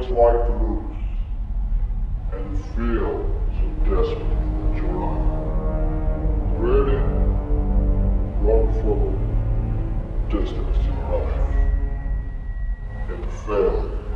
always like to lose, and feel so desperate that you're on. Ready? Run from the distance to your life. And failure. fail,